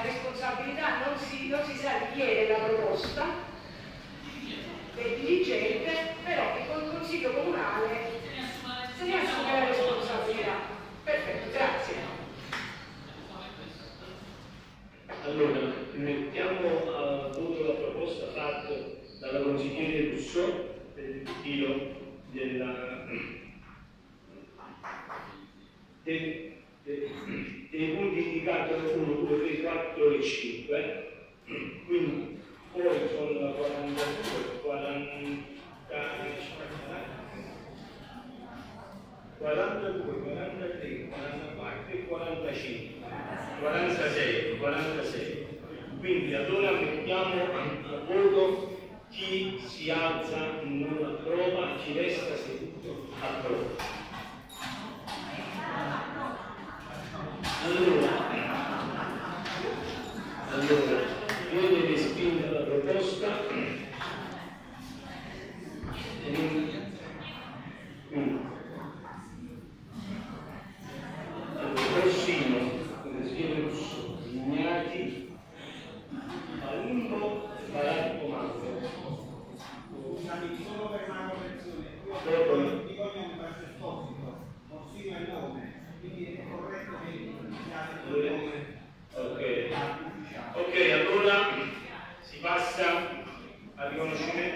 la responsabilità non si, non si sa di chi è la proposta del dirigente, però il Consiglio Comunale se ne assume la responsabilità. Perfetto, grazie. Allora, mettiamo a voto la proposta fatta dalla consigliere Russo per il ritiro della, dei, dei, dei punti indicati 1, 2, 3, 4 e 5. Quindi poi sono 42, 40, 42, 43, 44 e 45. 46, 46. Quindi allora mettiamo a voto chi si alza non approva, chi resta Allora, allora, voi dovete spingere la proposta Yunus Şirin